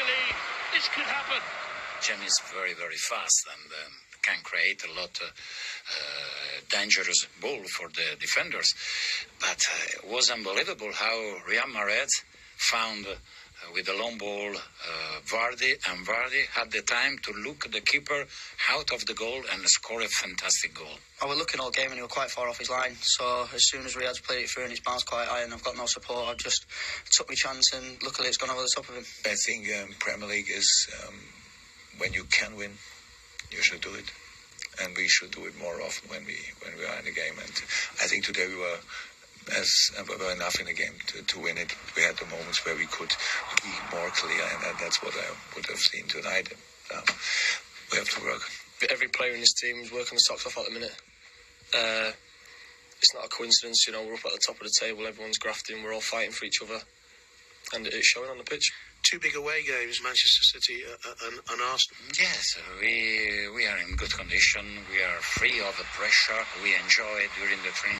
believe this could happen. Jim is very, very fast and um, can create a lot of uh, dangerous ball for the defenders. But uh, it was unbelievable how Riyad Mahrez found uh, with the long ball uh, Vardy, and Vardy had the time to look the keeper out of the goal and score a fantastic goal. I was looking all game and he was quite far off his line. So as soon as Riyad's played it through and it's bounced quite high and I've got no support, I just took my chance and luckily it's gone over the top of him. I think um, Premier League is um, when you can win, you should do it, and we should do it more often when we when we are in the game. And I think today we were as uh, were enough in the game to, to win it. We had the moments where we could be more clear, and that, that's what I would have seen tonight. Um, we have to work. Every player in this team is working the socks off at the minute. Uh, it's not a coincidence, you know. We're up at the top of the table. Everyone's grafting. We're all fighting for each other, and it's showing on the pitch. Two big away games, Manchester City uh, and, and Arsenal. Yes, we we are in good condition. We are free of the pressure. We enjoy it during the training.